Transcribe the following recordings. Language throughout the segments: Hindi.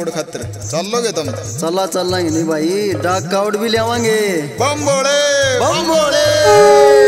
खातर। चलोगे तुम? चला चलेंगे नहीं भाई। डाक काउट भी ले आवांगे बम बोले बम बोले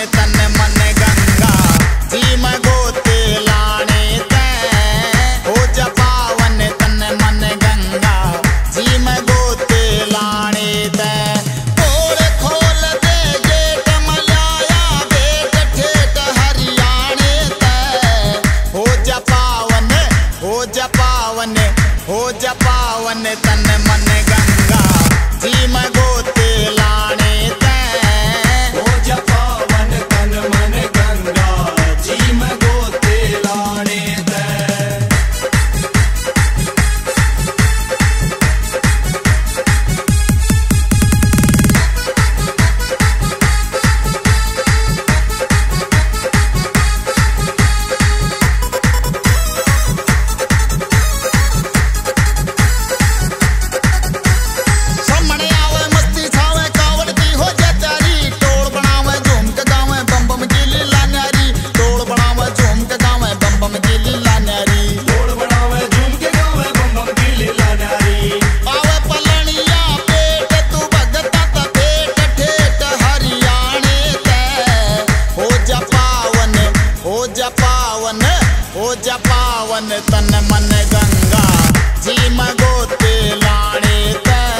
पावन तन मन गंगा। जी में गोते लाने तै। हो जा तन मन गंगा। जी में गोते लाने तै। तै। हो जा हो जा पावन, हो जा पावन तन मन गंगा। जी में गोते लाने तै। पावन हो जा पावन तन मन गंगा जी मगोते लाड़े तै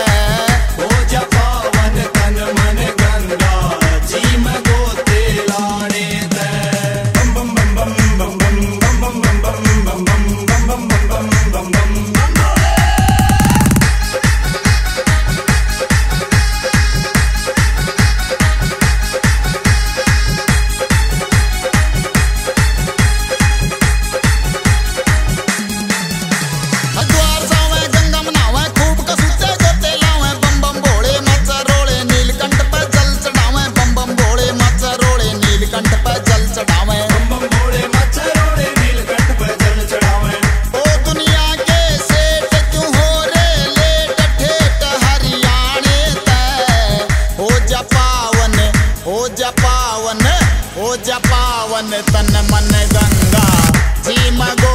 जा पावन हो जा पावन तन मन गंगा जी मगो